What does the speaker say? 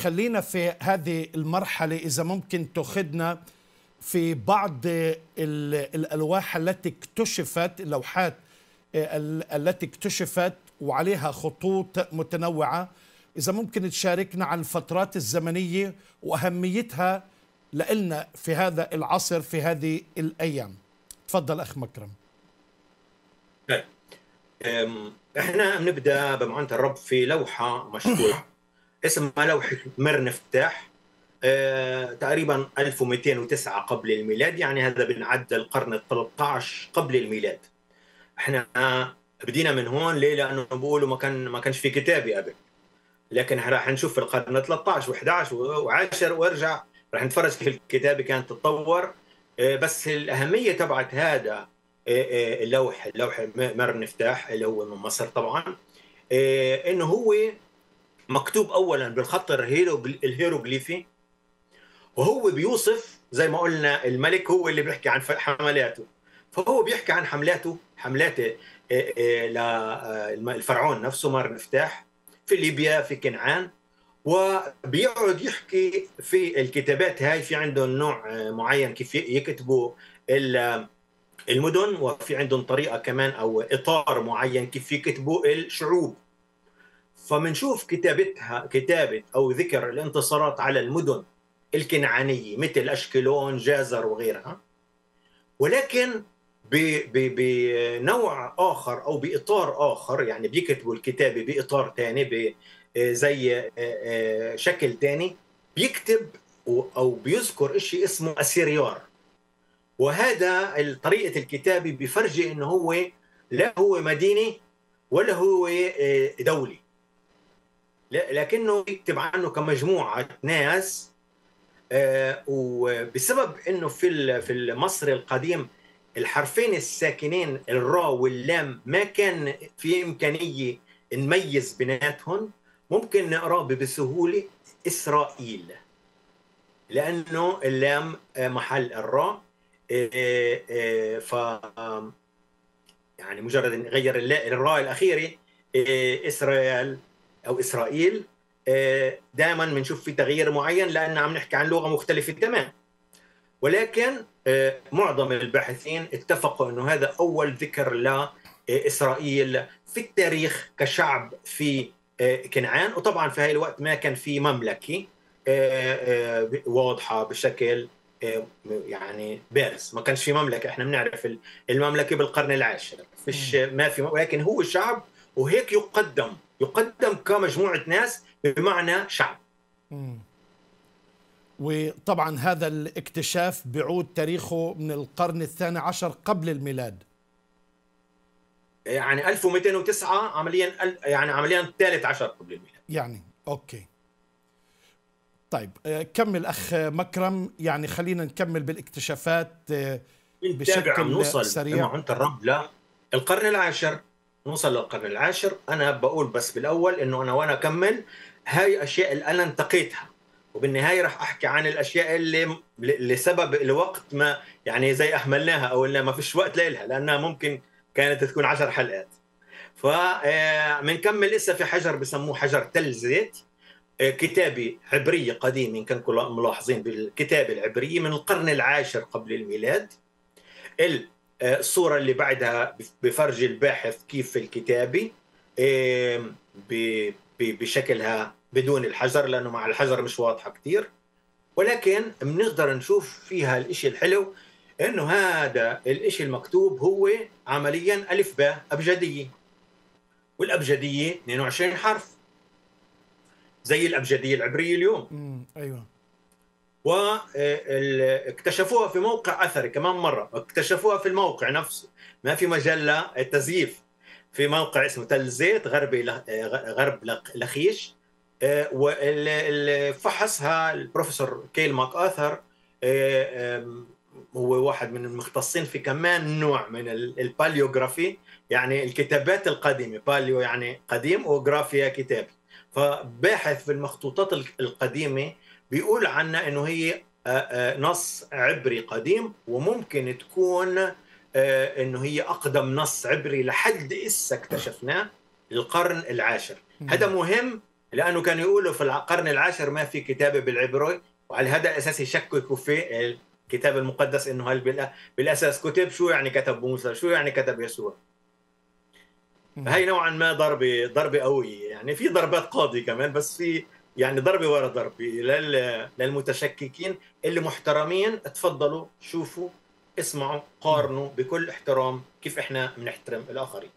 خلينا في هذه المرحلة إذا ممكن تأخذنا في بعض الألواح التي اكتشفت اللوحات التي اكتشفت وعليها خطوط متنوعة. إذا ممكن تشاركنا عن الفترات الزمنية وأهميتها لنا في هذا العصر في هذه الأيام. تفضل أخ مكرم. إحنا بنبدأ بمعونة الرب في لوحة مشهورة. اسمها لوحة مرنفتاح آه تقريبا 1209 قبل الميلاد يعني هذا بنعد القرن ال 13 قبل الميلاد. إحنا بدينا من هون ليه؟ لأنه بيقولوا ما كان ما كانش في كتابه قبل لكن راح نشوف في القرن 13 و11 و10 وأرجع راح نتفرج كيف الكتابه كانت تتطور بس الأهمية تبعت هذا اللوح اللوح مر نفتاح اللي هو من مصر طبعا إنه هو مكتوب اولا بالخط الهيروغليفي وهو بيوصف زي ما قلنا الملك هو اللي بيحكي عن حملاته. فهو بيحكي عن حملاته حملاته للفرعون نفسه مار نفتاح في ليبيا في كنعان وبيقعد يحكي في الكتابات هاي في عندهم نوع معين كيف يكتبوا المدن وفي عندهم طريقة كمان أو إطار معين كيف يكتبوا الشعوب. فمنشوف كتابتها كتابة أو ذكر الانتصارات على المدن الكنعانية مثل أشكلون جازر وغيرها. ولكن بنوع آخر أو بإطار آخر يعني بيكتبوا الكتابه بإطار ثاني زي شكل ثاني بيكتب أو بيذكر شيء اسمه أسيريار. وهذا طريقة الكتابة بفرجي إنه هو لا هو مديني ولا هو دولي. لكنه يكتب عنه كمجموعة ناس وبسبب إنه في في مصر القديم الحرفين الساكنين الراء واللام ما كان في إمكانية نميز بيناتهم ممكن نقراه بسهولة إسرائيل. لأنه اللام محل الراء ف يعني مجرد نغير الراء الأخيرة إسرائيل. أو إسرائيل دائما بنشوف في تغيير معين لأن عم نحكي عن لغة مختلفة تماما. ولكن معظم الباحثين اتفقوا إنه هذا أول ذكر لإسرائيل في التاريخ كشعب في كنعان. وطبعا في هاي الوقت ما كان في مملكة واضحة بشكل يعني بارز. ما كانش في مملكة. إحنا بنعرف المملكة بالقرن العاشر. فيش ما في ولكن هو شعب وهيك يقدم. يقدم كمجموعة ناس بمعنى شعب. وطبعا هذا الاكتشاف بيعود تاريخه من القرن الثاني عشر قبل الميلاد. يعني 1209 عمليا يعني عمليا الثالث عشر قبل الميلاد. يعني أوكي. طيب كمل اخ مكرم؟ يعني خلينا نكمل بالاكتشافات بشكل نوصل سريع. أنت الرب لا. القرن العاشر نوصل للقرن العاشر أنا بقول بس بالأول إنه أنا وأنا اكمل هاي أشياء اللي أنا انتقيتها. وبالنهاية راح أحكي عن الأشياء اللي لسبب الوقت ما يعني زي أهملناها أو اللي ما فيش وقت لها لأنها ممكن كانت تكون عشر حلقات. فمنكمل لسه في حجر بسموه حجر تل زيت. كتابة عبرية قديمة إن كنتم ملاحظين بالكتابة العبرية من القرن العاشر قبل الميلاد. الصورة اللي بعدها بفرج الباحث كيف الكتابة بشكلها بدون الحجر لأنه مع الحجر مش واضحة كتير. ولكن بنقدر نشوف فيها الإشي الحلو إنه هذا الإشي المكتوب هو عمليا ألف باء أبجدية. والأبجدية 22 حرف. زي الأبجدية العبرية اليوم. امم أيوه. واكتشفوها في موقع أثري كمان مرة. اكتشفوها في الموقع نفسه. ما في مجال التزييف في موقع اسمه تل زيت غربي غرب لخيش. واللي فحصها البروفيسور كايل ماكارتر هو واحد من المختصين في كمان نوع من ال paleography يعني الكتابات القديمة. باليو يعني قديم وجرافيا كتاب فباحث في المخطوطات القديمة بيقول عنها أنه هي نص عبري قديم وممكن تكون أنه هي أقدم نص عبري لحد إسا اكتشفناه القرن العاشر. هذا مهم لأنه كانوا يقولوا في القرن العاشر ما في كتابة بالعبري وعلى هذا الاساس يشككوا في الكتاب المقدس إنه هل بالأساس كتب شو يعني كتب موسى شو يعني كتب يسوع. هي نوعا ما ضربة ضربة قوية يعني في ضربات قاضي كمان بس في يعني ضربه ورا ضربه للمتشككين اللي محترمين تفضلوا شوفوا اسمعوا قارنوا بكل احترام كيف إحنا بنحترم الآخرين.